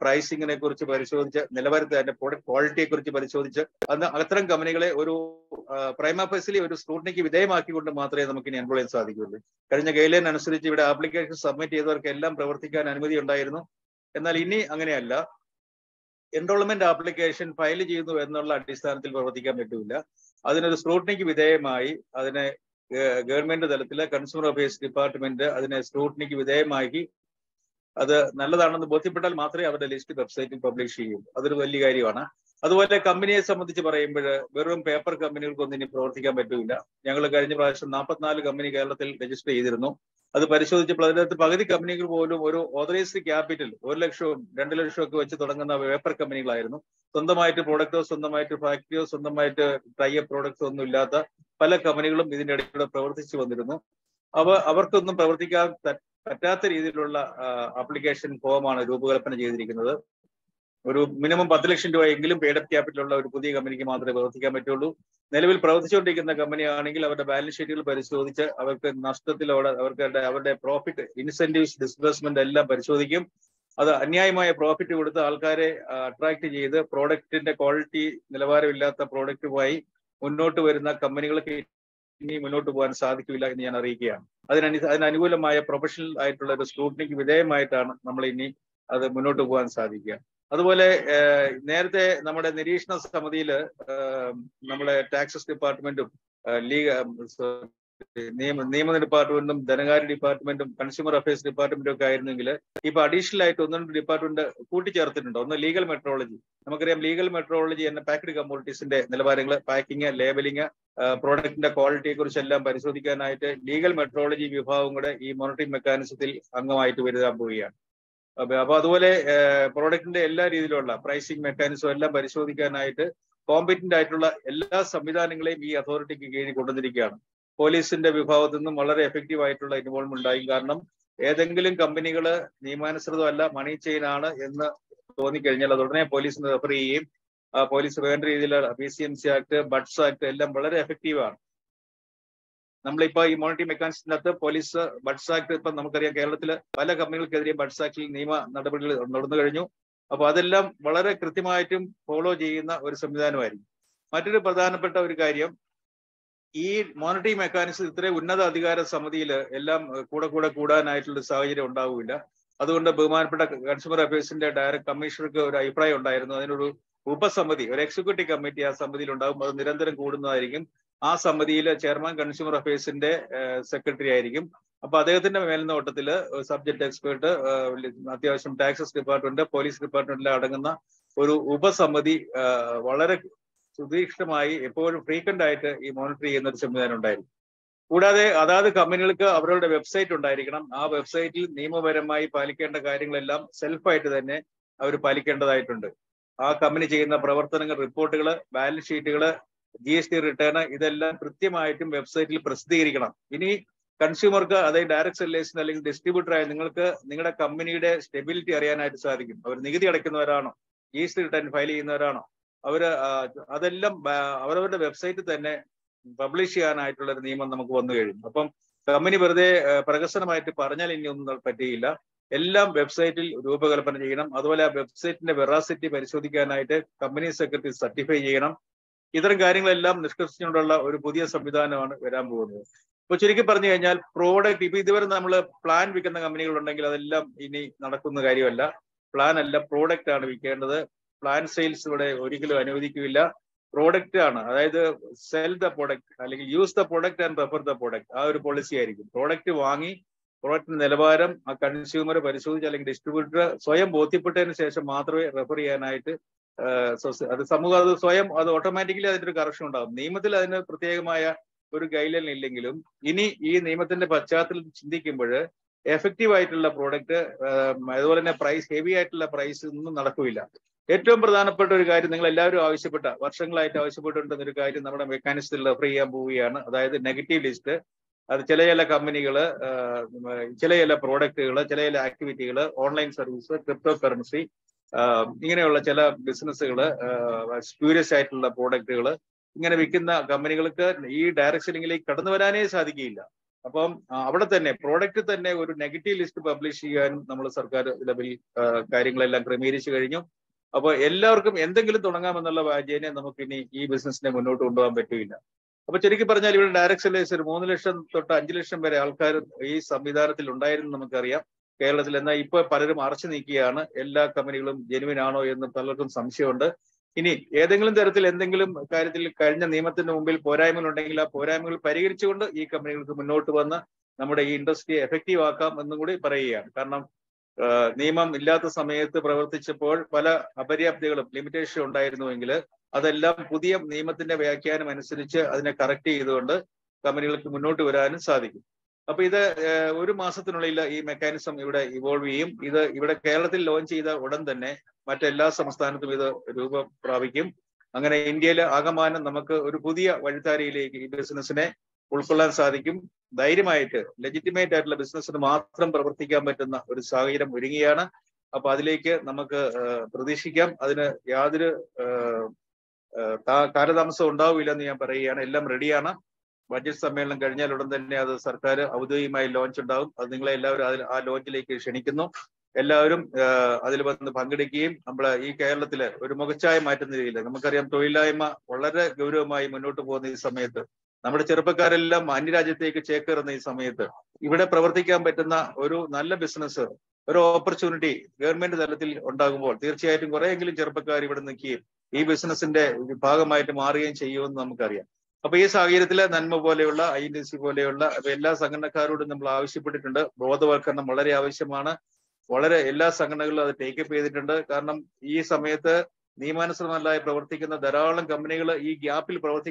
പ്രൈസിങ്ങിനെ കുറിച്ച് പരിശോധിച്ച് നിലവാരത്തെ അതിന്റെ പ്രോഡക്റ്റ് ക്വാളിറ്റിയെ കുറിച്ച് പരിശോധിച്ച് അന്ന് അത്തരം കമ്പനികളെ ഒരു പ്രൈമ ഫെസിലി ഒരു സ്ക്രൂട്ടിനിക്ക് വിധേയമാക്കിക്കൊണ്ട് മാത്രമേ നമുക്ക് ഇനി എൻറോൾ ചെയ്യാൻ സാധിക്കുകയുള്ളൂ. കഴിഞ്ഞ ഗൈഡ് ലൈൻ അനുസരിച്ച് ഇവിടെ ആപ്ലിക്കേഷൻ സബ്മിറ്റ് ചെയ്തവർക്ക് എല്ലാം പ്രവർത്തിക്കാൻ അനുമതി ഉണ്ടായിരുന്നു. എന്നാൽ ഇനി അങ്ങനെയല്ല. എൻറോൾമെന്റ് ആപ്ലിക്കേഷൻ ഫയൽ ചെയ്യുന്നു എന്നുള്ള അടിസ്ഥാനത്തിൽ പ്രവർത്തിക്കാൻ പറ്റില്ല അതിനൊരു സ്ക്രൂട്ടിനിക്ക് വിധേയമായി അതിനെ ഗവൺമെന്റ് തലത്തിലെ കൺസ്യൂമർ അഫയേഴ്സ് ഡിപ്പാർട്ട്മെന്റ് അതിനെ സ്ക്രൂട്ടിനിക്ക് വിധേയമാക്കി അത് നല്ലതാണെന്ന് ബോധ്യപ്പെട്ടാൽ മാത്രമേ അവരുടെ ലിസ്റ്റ് വെബ്സൈറ്റിൽ പബ്ലിഷ് ചെയ്യൂ. അതൊരു വലിയ കാര്യമാണ്. അതുപോലെ കമ്പനിയെ സംബന്ധിച്ച് പറയുമ്പോൾ വെറും പേപ്പർ കമ്പനികൾക്കൊന്നും ഇനി പ്രവർത്തിക്കാൻ പറ്റില്ല ഞങ്ങൾ കഴിഞ്ഞ പ്രാവശ്യം നാൽപ്പത്തിനാല് കമ്പനി കേരളത്തിൽ രജിസ്റ്റർ ചെയ്തിരുന്നു. അത് പരിശോധിച്ചപ്പോൾ അതിനകത്ത് പകുതി കമ്പനികൾ പോലും ഒരു ഓതറൈസ്ഡ് ക്യാപിറ്റൽ ഒരു ലക്ഷവും രണ്ട് ലക്ഷവും ഒക്കെ വെച്ച് തുടങ്ങുന്ന പേപ്പർ കമ്പനികളായിരുന്നു സ്വന്തമായിട്ട് പ്രോഡക്റ്റോ സ്വന്തമായിട്ട് ഫാക്ടറിയോ സ്വന്തമായിട്ട് ടൈപ്പ് പ്രോഡക്റ്റോ ഒന്നും ഇല്ലാത്ത പല കമ്പനികളും ഇതിന്റെ ഇടയിലൂടെ പ്രവർത്തിച്ചു വന്നിരുന്നു. അവ അവർക്കൊന്നും പ്രവർത്തിക്കാൻ പറ്റാത്ത രീതിയിലുള്ള ആപ്ലിക്കേഷൻ ഫോമാണ് രൂപകൽപ്പന ചെയ്തിരിക്കുന്നത്. ഒരു മിനിമം പത്ത് ലക്ഷം രൂപ എങ്കിലും ക്യാപിറ്റൽ ഉള്ള ഒരു പുതിയ കമ്പനിക്ക് മാത്രമേ പ്രവർത്തിക്കാൻ പറ്റുള്ളൂ. നിലവിൽ പ്രവർത്തിച്ചുകൊണ്ടിരിക്കുന്ന കമ്പനി ആണെങ്കിൽ അവരുടെ ബാലൻസ് ഷീറ്റുകൾ പരിശോധിച്ച് അവർക്ക് നഷ്ടത്തിലൂടെ അവർക്ക് അവരുടെ പ്രോഫിറ്റ് ഇൻസെന്റീവ്സ് ഡിസ്ബേഴ്സ്മെന്റ് എല്ലാം പരിശോധിക്കും. അത് അന്യായമായ പ്രോഫിറ്റ് കൊടുത്ത് ആൾക്കാരെ അട്രാക്ട് ചെയ്ത് പ്രോഡക്റ്റിന്റെ ക്വാളിറ്റി നിലവാരമില്ലാത്ത പ്രോഡക്റ്റുമായി മുന്നോട്ട് വരുന്ന കമ്പനികൾക്ക് ഇനി മുന്നോട്ട് പോകാൻ സാധിക്കില്ല എന്ന് ഞാൻ അറിയിക്കുകയാണ്. അതിനനു അതിനനുകൂലമായ പ്രൊഫഷണൽ ആയിട്ടുള്ള ഒരു സ്ക്രൂട്ടിനിക്ക് വിധേയമായിട്ടാണ് നമ്മൾ ഇനി അത് മുന്നോട്ട് പോകാൻ സാധിക്കുക. അതുപോലെ നേരത്തെ നമ്മുടെ നിരീക്ഷണ സമിതിയിൽ നമ്മുടെ ടാക്സസ് ഡിപ്പാർട്ട്മെന്റും ലീഗ നിയമ നിയമ ഡിപ്പാർട്ട്മെന്റും ധനകാര്യ ഡിപ്പാർട്ട്മെന്റും കൺസ്യൂമർ അഫയേഴ്സ് ഡിപ്പാർട്ട്മെന്റും ഒക്കെ ആയിരുന്നെങ്കിൽ ഇപ്പൊ അഡീഷണൽ ആയിട്ട് ഒന്ന് രണ്ട് ഡിപ്പാർട്ട്മെന്റ് കൂട്ടിച്ചേർത്തിട്ടുണ്ട്? ഒന്ന് ലീഗൽ മെട്രോളജി നമുക്കറിയാം ലീഗൽ മെട്രോളജി എന്ന പാക്ഡ് കമ്മോഡിറ്റീസിന്റെ നിലവാരങ്ങൾ പാക്കിംഗ് ലേബലിംഗ് പ്രോഡക്റ്റിന്റെ ക്വാളിറ്റിയെ കുറിച്ചെല്ലാം പരിശോധിക്കാനായിട്ട് ലീഗൽ മെട്രോളജി വിഭാഗം കൂടെ ഈ മോണിറ്ററിംഗ് മെക്കാനിസത്തിൽ അംഗമായിട്ട് വരുതാൻ പോവുകയാണ്. അപ്പൊ അതുപോലെ പ്രോഡക്റ്റിന്റെ എല്ലാ രീതിയിലുള്ള പ്രൈസിംഗ് മെക്കാനിസം എല്ലാം പരിശോധിക്കാനായിട്ട് കോമ്പറ്റന്റ് ആയിട്ടുള്ള എല്ലാ സംവിധാനങ്ങളെയും ഈ അതോറിറ്റിക്ക് കീഴിൽ കൊണ്ടുവന്നിരിക്കുകയാണ്. പോലീസിന്റെ വിഭാഗത്തു നിന്നും വളരെ എഫക്റ്റീവ് ആയിട്ടുള്ള ഇൻവോൾവ്മെന്റ് ഉണ്ടായി. കാരണം ഏതെങ്കിലും കമ്പനികൾ നിയമാനുസൃതമല്ല മണി ചെയിൻ ആണ് എന്ന് തോന്നിക്കഴിഞ്ഞാൽ അത് ഉടനെ പോലീസിന് റെഫർ ചെയ്യുകയും പോലീസ് വേണ്ട രീതിയിൽ P C M C act BUDS act എല്ലാം വളരെ എഫക്റ്റീവ് ആണ്. നമ്മളിപ്പോ ഈ മോണിറ്ററിംഗ് അകത്ത് പോലീസ് ബഡ്സ് ആക്ട് ഇപ്പൊ നമുക്കറിയാം കേരളത്തിൽ പല കമ്പനികൾക്കെതിരെ ബഡ്സ് ആക്ടിൽ നിയമ നടപടികൾ നടന്നു കഴിഞ്ഞു. അപ്പൊ അതെല്ലാം വളരെ കൃത്യമായിട്ടും ഫോളോ ചെയ്യുന്ന ഒരു സംവിധാനമായിരിക്കും. മറ്റൊരു പ്രധാനപ്പെട്ട ഒരു കാര്യം ഈ മോണിറ്ററി മെക്കാനിസം ഇത്രയും ഉന്നത അധികാര സമിതിയിൽ എല്ലാം കൂടെ കൂടെ കൂടാനായിട്ടുള്ള സാഹചര്യം ഉണ്ടാവില്ല അതുകൊണ്ട് ബഹുമാനപ്പെട്ട കൺസ്യൂമർ അഫയേഴ്സിന്റെ ഡയറക്ട് കമ്മീഷണർക്ക് ഒരു അഭിപ്രായം ഉണ്ടായിരുന്നു. അതിനൊരു ഉപസമിതി ഒരു എക്സിക്യൂട്ടീവ് കമ്മിറ്റി ആ സമിതിയിൽ ഉണ്ടാകും അത് നിരന്തരം കൂടുന്നതായിരിക്കും. ആ സമിതിയിൽ ചെയർമാൻ കൺസ്യൂമർ അഫയേഴ്സിന്റെ സെക്രട്ടറി ആയിരിക്കും. അപ്പൊ അദ്ദേഹത്തിന്റെ മേൽനോട്ടത്തിൽ സബ്ജക്ട് എക്സ്പേർട്ട് അത്യാവശ്യം ടാക്സസ് ഡിപ്പാർട്ട്മെന്റ് പോലീസ് ഡിപ്പാർട്ട്മെന്റിൽ അടങ്ങുന്ന ഒരു ഉപസമിതി വളരെ സുതീക്ഷ്ണമായി എപ്പോഴും ഫ്രീക്വന്റ് ആയിട്ട് ഈ മോണിറ്റർ ചെയ്യുന്ന ഒരു സംവിധാനം ഉണ്ടായിരുന്നു. കൂടാതെ അതാത് കമ്പനികൾക്ക് അവരുടെ വെബ്സൈറ്റ് ഉണ്ടായിരിക്കണം. ആ വെബ്സൈറ്റിൽ നിയമപരമായി പാലിക്കേണ്ട കാര്യങ്ങളെല്ലാം സെൽഫായിട്ട് തന്നെ അവർ പാലിക്കേണ്ടതായിട്ടുണ്ട്. ആ കമ്പനി ചെയ്യുന്ന പ്രവർത്തനങ്ങൾ റിപ്പോർട്ടുകൾ ബാലൻസ് ഷീറ്റുകൾ ജി എസ് ടി റിട്ടേൺ ഇതെല്ലാം കൃത്യമായിട്ടും വെബ്സൈറ്റിൽ പ്രസിദ്ധീകരിക്കണം. ഇനി കൺസ്യൂമർക്ക് അതായത് ഡയറക്ട് സെല്ലേഴ്സിന് അല്ലെങ്കിൽ ഡിസ്ട്രിബ്യൂട്ടറായ നിങ്ങൾക്ക് നിങ്ങളുടെ കമ്പനിയുടെ സ്റ്റെബിലിറ്റി അറിയാനായിട്ട് സാധിക്കും. അവർ നികുതി അടയ്ക്കുന്നവരാണോ? G S T return file ചെയ്യുന്നവരാണോ? അവർ അതെല്ലാം അവരവരുടെ വെബ്സൈറ്റിൽ തന്നെ പബ്ലിഷ് ചെയ്യാനായിട്ടുള്ള ഒരു നിയമം നമുക്ക് വന്നു കഴിഞ്ഞു. അപ്പം കമ്പനി വെറുതെ പ്രകസനമായിട്ട് പറഞ്ഞാൽ ഇനി ഒന്നും പറ്റിയില്ല. എല്ലാം വെബ്സൈറ്റിൽ രൂപകൽപ്പന ചെയ്യണം. അതുപോലെ ആ വെബ്സൈറ്റിന്റെ വെറാസിറ്റി പരിശോധിക്കാനായിട്ട് കമ്പനി സെക്രട്ടറി സർട്ടിഫൈ ചെയ്യണം. ഇത്തരം കാര്യങ്ങളെല്ലാം നിഷ്കർഷിച്ചുകൊണ്ടുള്ള ഒരു പുതിയ സംവിധാനമാണ് വരാൻ പോകുന്നത്. ഇപ്പൊ ചുരുക്കി പറഞ്ഞു കഴിഞ്ഞാൽ പ്രോഡക്റ്റ് ഇപ്പൊ ഇതുവരെ നമ്മൾ പ്ലാൻ വിൽക്കുന്ന കമ്പനികളുണ്ടെങ്കിൽ അതെല്ലാം ഇനി നടക്കുന്ന കാര്യമല്ല. പ്ലാൻ അല്ല പ്രോഡക്റ്റ് ആണ് വിൽക്കേണ്ടത്. പ്ലാൻ സെയിൽസ് ഇവിടെ ഒരിക്കലും അനുവദിക്കില്ല പ്രോഡക്റ്റ് ആണ്. അതായത് സെൽ ദ പ്രൊഡക്റ്റ് അല്ലെങ്കിൽ use the product and refer the product ആ ഒരു പോളിസി ആയിരിക്കും. പ്രോഡക്റ്റ് വാങ്ങി പ്രോഡക്റ്റ് നിലവാരം ആ കൺസ്യൂമർ പരിശോധിച്ച് അല്ലെങ്കിൽ ഡിസ്ട്രിബ്യൂട്ടർ സ്വയം ബോധ്യപ്പെട്ടതിന് ശേഷം മാത്രമേ റെഫർ ചെയ്യാനായിട്ട് അത് സമൂഹം അത് സ്വയം അത് ഓട്ടോമാറ്റിക്കലി അതിന്റെ ഒരു കറക്ഷൻ ഉണ്ടാകും. നിയമത്തിൽ അതിന് പ്രത്യേകമായ ഒരു ഗൈഡ് ലൈൻ ഇല്ലെങ്കിലും ഇനി ഈ നിയമത്തിന്റെ പശ്ചാത്തലത്തിൽ ചിന്തിക്കുമ്പോൾ എഫക്റ്റീവ് ആയിട്ടുള്ള പ്രോഡക്റ്റ് അതുപോലെ തന്നെ പ്രൈസ് ഹെവി ആയിട്ടുള്ള പ്രൈസ് ഒന്നും നടക്കില്ല ഏറ്റവും പ്രധാനപ്പെട്ട ഒരു കാര്യം നിങ്ങൾ എല്ലാവരും ആവശ്യപ്പെട്ട വർഷങ്ങളായിട്ട് ആവശ്യപ്പെട്ടുകൊണ്ടിരുന്ന ഒരു കാര്യം നമ്മുടെ മെക്കാനിസത്തിൽ റെഫർ ചെയ്യാൻ പോവുകയാണ്. അതായത് നെഗറ്റീവ് ലിസ്റ്റ് അത് ചില ചില കമ്പനികൾ ചില ചില പ്രോഡക്റ്റുകൾ ചില ചില ആക്ടിവിറ്റികൾ ഓൺലൈൻ സർവീസ് ക്രിപ്റ്റോ കറൻസി ഇങ്ങനെയുള്ള ചില ബിസിനസ്സുകൾ സ്പ്യൂരിയസ് ആയിട്ടുള്ള പ്രോഡക്റ്റുകൾ ഇങ്ങനെ വിൽക്കുന്ന കമ്പനികൾക്ക് ഈ ഡയറക്ട് കടന്നു വരാനേ സാധിക്കില്ല അപ്പം അവിടെ തന്നെ പ്രോഡക്റ്റ് തന്നെ ഒരു നെഗറ്റീവ് ലിസ്റ്റ് പബ്ലിഷ് ചെയ്യാനും നമ്മൾ സർക്കാർ ലെവലിൽ കാര്യങ്ങളെല്ലാം ക്രമീകരിച്ചു കഴിഞ്ഞു. അപ്പോൾ എല്ലാവർക്കും എന്തെങ്കിലും തുടങ്ങാമെന്നുള്ള വാചേനെ നമുക്ക് ഇനി ഈ ബിസിനസിനെ മുന്നോട്ട് കൊണ്ടുപോകാൻ പറ്റില്ല. അപ്പൊ ശരിക്കും പറഞ്ഞാൽ ഇവിടെ ഡയറക്ട് സെല്ലേഴ്സ് ഒരു മൂന്ന് ലക്ഷം തൊട്ട് അഞ്ച് ലക്ഷം വരെ ആൾക്കാർ ഈ സംവിധാനത്തിൽ ഉണ്ടായിരുന്നു നമുക്കറിയാം. കേരളത്തിൽ എന്നാൽ ഇപ്പൊ പലരും അറച്ചു നീക്കുകയാണ് എല്ലാ കമ്പനികളും ജെനുവിൻ ആണോ എന്ന് പലർക്കും സംശയമുണ്ട്. ഇനി ഏതെങ്കിലും തരത്തിൽ എന്തെങ്കിലും കാര്യത്തിൽ കഴിഞ്ഞ നിയമത്തിന് മുമ്പിൽ പോരായ്മകൾ ഉണ്ടെങ്കിൽ ആ പോരായ്മകൾ പരിഹരിച്ചുകൊണ്ട് ഈ കമ്പനികൾക്ക് മുന്നോട്ട് വന്ന് നമ്മുടെ ഈ ഇൻഡസ്ട്രിയെ എഫക്റ്റീവ് ആക്കാം എന്നും കൂടി പറയുകയാണ്. കാരണം നിയമം ഇല്ലാത്ത സമയത്ത് പ്രവർത്തിച്ചപ്പോൾ പല അപര്യാപ്തികളും ലിമിറ്റേഷൻ ഉണ്ടായിരുന്നുവെങ്കിൽ അതെല്ലാം പുതിയ നിയമത്തിന്റെ വ്യാഖ്യാനം അനുസരിച്ച് അതിനെ കറക്റ്റ് ചെയ്തുകൊണ്ട് കമ്പനികൾക്ക് മുന്നോട്ട് വരാനും സാധിക്കും. അപ്പൊ ഇത് ഒരു മാസത്തിനുള്ളിൽ ഈ മെക്കാനിസം ഇവിടെ ഇവോൾവ് ചെയ്യും. ഇത് ഇവിടെ കേരളത്തിൽ ലോഞ്ച് ചെയ്ത ഉടൻ തന്നെ മറ്റെല്ലാ സംസ്ഥാനത്തും ഇത് രൂപം പ്രാപിക്കും അങ്ങനെ ഇന്ത്യയിലെ ആകമാനം നമുക്ക് ഒരു പുതിയ വഴിത്താരയിലേക്ക് ഈ ബിസിനസ്സിനെ ഉൾക്കൊള്ളാൻ സാധിക്കും. ധൈര്യമായിട്ട് ലെജിറ്റിമേറ്റ് ആയിട്ടുള്ള ബിസിനസ്സിന് മാത്രം പ്രവർത്തിക്കാൻ പറ്റുന്ന ഒരു സാഹചര്യം ഒരുങ്ങിയാണ് അപ്പൊ അതിലേക്ക് നമുക്ക് പ്രതീക്ഷിക്കാം. അതിന് യാതൊരു കാലതാമസം ഉണ്ടാവില്ല എന്ന് ഞാൻ പറയുകയാണ്. എല്ലാം റെഡിയാണ് ബഡ്ജറ്റ് സമ്മേളനം കഴിഞ്ഞാൽ ഉടൻ തന്നെ അത് സർക്കാർ ഔദ്യോഗികമായി ലോഞ്ച് ഉണ്ടാകും. അത് നിങ്ങളെ എല്ലാവരും അതിൽ ആ ലോഞ്ചിലേക്ക് ക്ഷണിക്കുന്നു. എല്ലാവരും അതിൽ വന്ന് പങ്കെടുക്കുകയും നമ്മൾ ഈ കേരളത്തിലെ ഒരു മുഖച്ഛായ മാറ്റുന്ന രീതിയിൽ നമുക്കറിയാം തൊഴിലില്ലായ്മ വളരെ ഗൗരവമായി മുന്നോട്ട് പോകുന്ന ഈ സമയത്ത് നമ്മുടെ ചെറുപ്പക്കാരെല്ലാം അന്യരാജ്യത്തേക്ക് ചേക്കേറുന്ന ഈ സമയത്ത് ഇവിടെ പ്രവർത്തിക്കാൻ പറ്റുന്ന ഒരു നല്ല ബിസിനസ് ഒരു ഓപ്പർച്യൂണിറ്റി ഗവൺമെന്റ് തലത്തിൽ ഉണ്ടാകുമ്പോൾ തീർച്ചയായിട്ടും കുറെയെങ്കിലും ചെറുപ്പക്കാർ ഇവിടെ നിൽക്കുകയും ഈ ബിസിനസിന്റെ ഭാഗമായിട്ട് മാറുകയും ചെയ്യുമെന്ന് നമുക്കറിയാം. അപ്പൊ ഈ സാഹചര്യത്തിലെ നന്മ പോലെയുള്ള ഐ എൻ സി പോലെയുള്ള എല്ലാ സംഘടനക്കാരോടും നമ്മൾ ആവശ്യപ്പെട്ടിട്ടുണ്ട്. ബോധവൽക്കരണം വളരെ ആവശ്യമാണ്. വളരെ എല്ലാ സംഘടനകളും അത് ടേക്കപ്പ് ചെയ്തിട്ടുണ്ട്. കാരണം ഈ സമയത്ത് നിയമാനുസൃതമല്ലായി പ്രവർത്തിക്കുന്ന ധാരാളം കമ്പനികൾ ഈ ഗ്യാപ്പിൽ പ്രവർത്തി